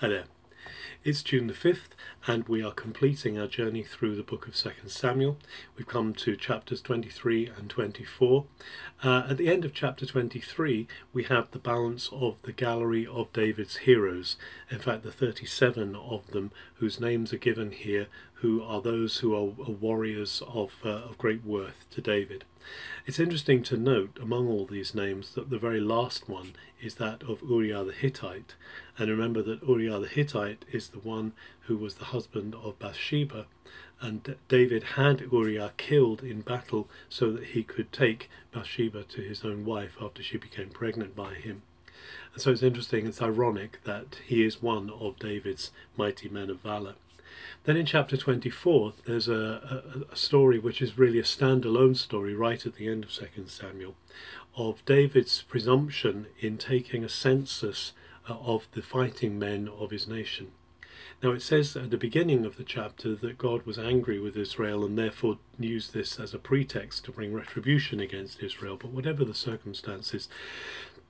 Hi there. It's June the 5th, and we are completing our journey through the book of 2 Samuel. We've come to chapters 23 and 24. Uh, at the end of chapter 23, we have the balance of the gallery of David's heroes. In fact, the 37 of them whose names are given here, who are those who are warriors of, uh, of great worth to David. It's interesting to note among all these names that the very last one is that of Uriah the Hittite. And remember that Uriah the Hittite is the one who was the husband of Bathsheba. And David had Uriah killed in battle so that he could take Bathsheba to his own wife after she became pregnant by him. And so it's interesting, it's ironic that he is one of David's mighty men of valour. Then in chapter 24, there's a, a, a, story which is really a standalone story right at the end of 2 Samuel of David's presumption in taking a census uh, of the fighting men of his nation. Now it says at the beginning of the chapter that God was angry with Israel and therefore used this as a pretext to bring retribution against Israel. But whatever the circumstances,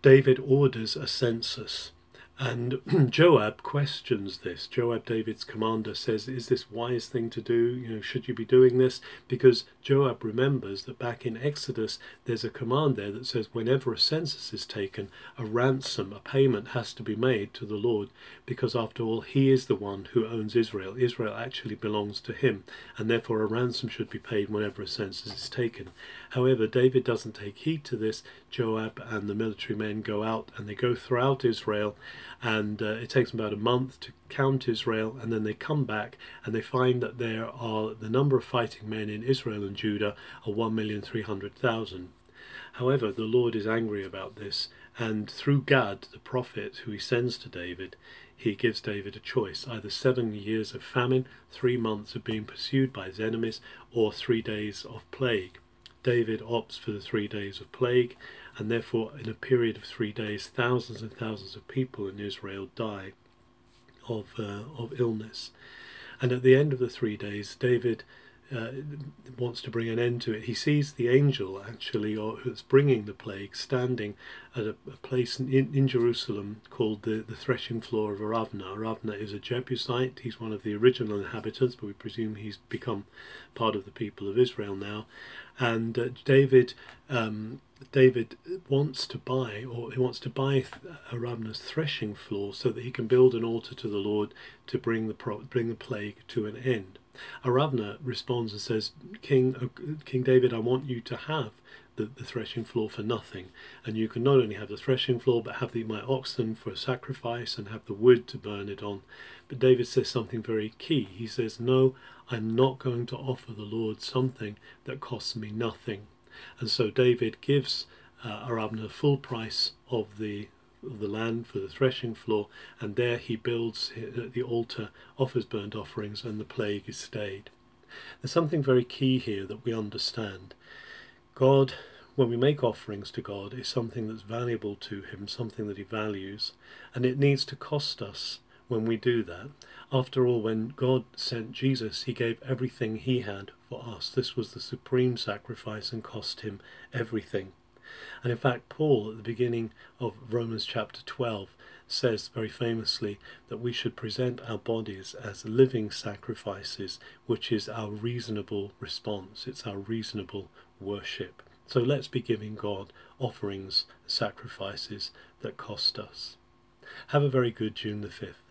David orders a census. And Joab questions this. Joab, David's commander, says, Is this wise thing to do? You know, should you be doing this? Because Joab remembers that back in Exodus, there's a command there that says, whenever a census is taken, a ransom, a payment has to be made to the Lord, because after all, he is the one who owns Israel. Israel actually belongs to him, and therefore a ransom should be paid whenever a census is taken. However, David doesn't take heed to this. Joab and the military men go out and they go throughout Israel and uh, it takes them about a month to count Israel, and then they come back and they find that there are the number of fighting men in Israel and Judah are 1,300,000. However, the Lord is angry about this, and through Gad, the prophet who he sends to David, he gives David a choice either seven years of famine, three months of being pursued by his enemies, or three days of plague. David opts for the three days of plague, and therefore, in a period of three days, thousands and thousands of people in Israel die of, uh, of illness. And at the end of the three days, David uh, wants to bring an end to it. He sees the angel actually, or who's bringing the plague, standing at a, a place in, in, Jerusalem called the, the threshing floor of Aravna. Aravna is a Jebusite. He's one of the original inhabitants, but we presume he's become part of the people of Israel now. And uh, David um, David wants to buy, or he wants to buy Aravna's threshing floor so that he can build an altar to the Lord to bring the bring the plague to an end. Aravna responds and says, King, uh, King David, I want you to have the, the, threshing floor for nothing. And you can not only have the threshing floor, but have the, my oxen for a sacrifice and have the wood to burn it on. But David says something very key. He says, No, I'm not going to offer the Lord something that costs me nothing. And so David gives uh, Aravna full price of the of the land for the threshing floor, and there he builds the altar, offers burnt offerings, and the plague is stayed. There's something very key here that we understand. God, when we make offerings to God, is something that's valuable to Him, something that He values, and it needs to cost us when we do that. After all, when God sent Jesus, He gave everything He had for us. This was the supreme sacrifice and cost Him everything. And in fact, Paul, at the beginning of Romans chapter 12, says very famously that we should present our bodies as living sacrifices, which is our reasonable response, it's our reasonable worship. So let's be giving God offerings, sacrifices that cost us. Have a very good June the 5th.